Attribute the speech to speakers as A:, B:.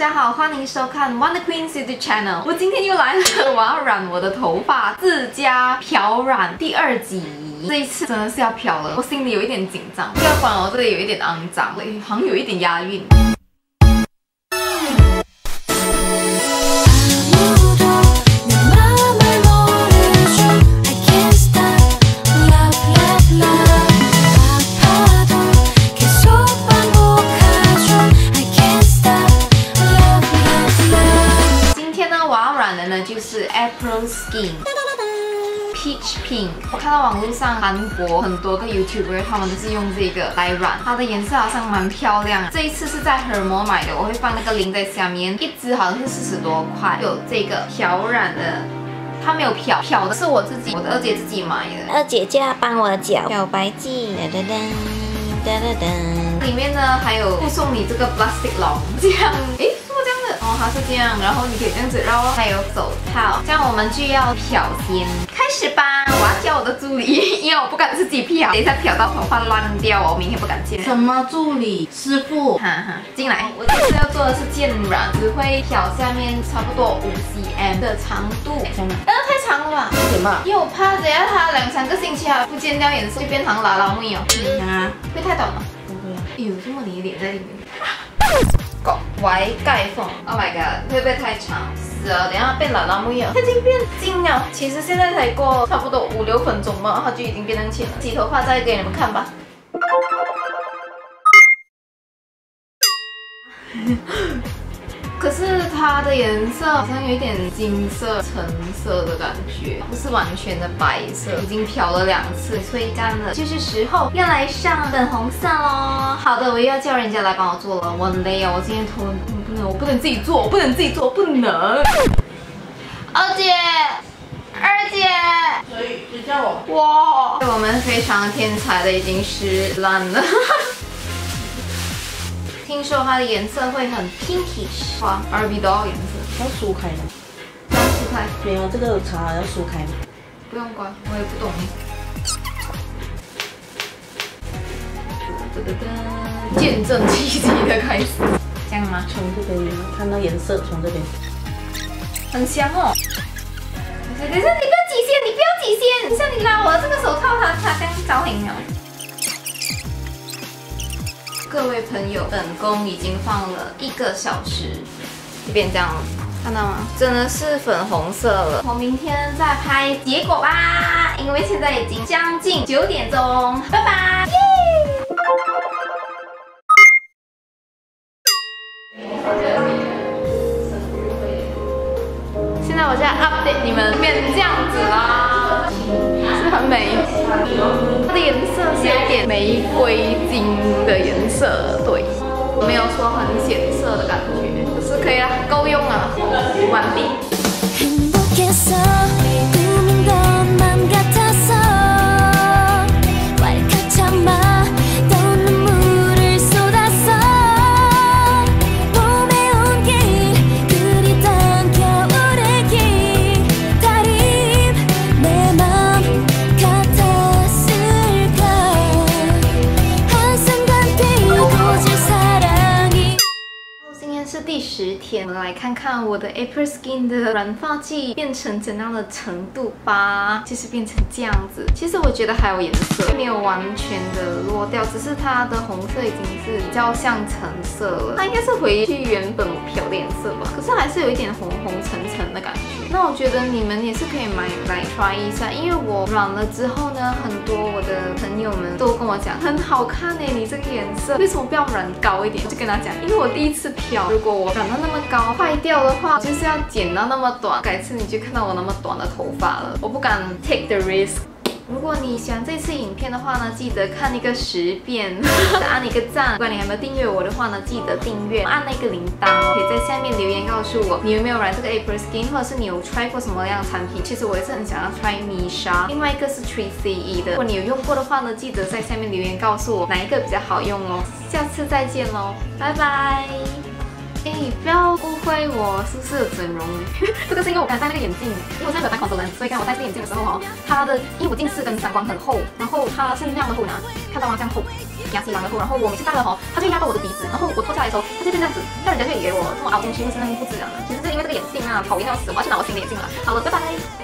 A: 大家好，欢迎收看 One Queen City Channel。我今天又来了，我要染我的头发，自家漂染第二集。这一次真的是要漂了，我心里有一点紧张。不要管我这里有一点肮脏，好像有一点押韵。Skin Peach Pink。我看到网络上韩国很多个 YouTuber，他们都是用这个来染，它的颜色好像蛮漂亮。这一次是在 Hermo 买的，我会放那个 link 在下面。一支好像是四十多块，有这个漂染的，它没有漂，漂的是我自己，我的二姐自己买的。
B: 二姐家帮我搅漂白剂，噔噔
A: 噔噔噔噔。里面呢还有附送你这个 plastic 龙，这样，诶。哦，它是这样，然后你可以这样子绕，还有手套，这样我们就要漂先，开始吧！我要叫我的助理，因为我不敢自己漂，等一下漂到头发乱掉，我明天不敢见。
C: 什么助理？师傅，
A: 哈哈，进来。我这次要做的是渐染，只会漂下面差不多五 cm 的长度，
C: 真的？
A: 呃，太长了吧？
C: 为什么？
A: 因为我怕等下它两三个星期还不见掉颜色，就变成拉拉妹哦。啊，会太短吗？
C: 不会啊。
A: 哎呦，这么你脸在里面。歪盖缝，Oh my god，会不会太长？死了，等下变懒拉木了，它已经变金了。其实现在才过差不多五六分钟嘛，它就已经变成浅了。洗头发再给你们看吧。可是它的颜色好像有一点金色、橙色的感觉，不是完全的白色。已经漂了两次，吹干了，就是时候要来上粉红色喽。好的，我又要叫人家来帮我做了，我很累哦！我今天头不能，我不能自己做，我不能自己做，不能。二姐，二姐，
C: 所以就叫我。
A: 哇，我们非常天才的已经湿烂了。听说它的颜色会很 pinkish，哇，RB 都要颜色，
C: 要梳开吗？
A: 要梳开？
C: 没有，这个茶要梳开吗？
A: 不用管，我也不懂。噔噔噔，见证奇迹的开始，这样吗？
C: 从这边看到颜色，从这边，
A: 很香哦。等一下，你不要挤先，你不要挤先，像你拉我的这个手套，它它这样着很了。各位朋友，本宫已经放了一个小时，就变这样了，看到吗？真的是粉红色了。我明天再拍结果吧，因为现在已经将近九点钟，拜拜。现在我在 update 你们变这样子啦，是很美。它的颜色是有点玫瑰金的颜色，对，没有说很显色的感觉，可是可以啊，够用啊，完毕。十天，我们来看看我的 April Skin 的软发剂变成怎样的程度吧。就是变成这样子，其实我觉得还有颜色，没有完全的落掉，只是它的红色已经是比较像橙色了。它应该是回去原本我漂的颜色吧，可是还是有一点红红橙橙的感觉。那我觉得你们也是可以买来 try 一下，因为我染了之后呢，很多我的朋友们都跟我讲很好看哎，你这个颜色为什么不要染高一点？我就跟他讲，因为我第一次漂，如果我染到那么高坏掉的话，就是要剪到那么短，改次你就看到我那么短的头发了。我不敢 take the risk。如果你喜欢这次影片的话呢，记得看一个十遍，按一个赞。如果你还没有订阅我的话呢，记得订阅，按那个铃铛。可以在下面留言告诉我，你有没有染这个 April Skin，或者是你有 try 过什么样的产品？其实我也是很想要 try Misha，另外一个是 Tree C E 的。如果你有用过的话呢，记得在下面留言告诉我哪一个比较好用哦。下次再见喽，拜拜。哎，不要误会我是不是有整容？这个是因为我刚戴那个眼镜，因为我现在有戴 contact lens，所以刚我戴这个眼镜的时候 哈，它的因为我近视跟散光很厚，然后它是那样的厚呢，看到吗？这样厚。牙齿一样的厚，然后我每次戴了哈，它就压到我的鼻子，然后我脱下来的时候，它就变这样子，让人家就以为我这么凹进去或是那么不自然了。其实是因为这个眼镜啊，讨厌要死，我要去拿我新的眼镜了。好了，拜拜。